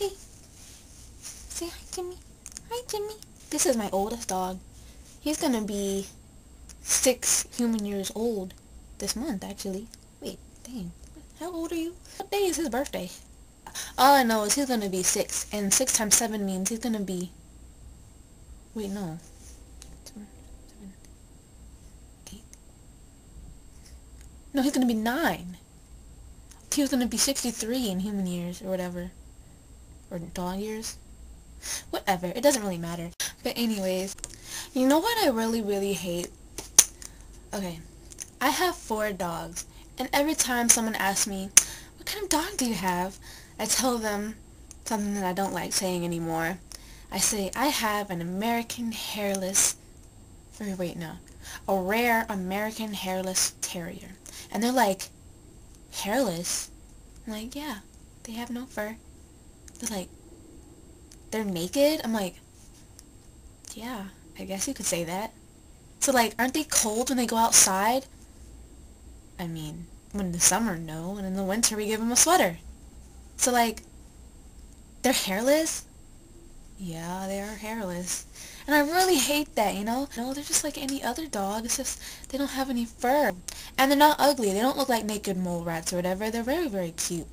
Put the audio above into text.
Okay. Say hi, Jimmy. Hi, Jimmy. This is my oldest dog. He's gonna be six human years old this month, actually. Wait, dang. How old are you? What day is his birthday? All I know is he's gonna be six, and six times seven means he's gonna be... Wait, no. Seven, eight. No, he's gonna be nine. He was gonna be 63 in human years, or whatever. Or dog years. Whatever, it doesn't really matter. But anyways, you know what I really, really hate? Okay, I have four dogs, and every time someone asks me, what kind of dog do you have? I tell them something that I don't like saying anymore. I say, I have an American hairless, or wait, no, a rare American hairless terrier. And they're like, hairless? I'm like, yeah, they have no fur. They're like, they're naked? I'm like, yeah, I guess you could say that. So like, aren't they cold when they go outside? I mean, when the summer, no, and in the winter we give them a sweater. So like, they're hairless? Yeah, they are hairless. And I really hate that, you know? No, they're just like any other dog. It's just they don't have any fur. And they're not ugly. They don't look like naked mole rats or whatever. They're very, very cute.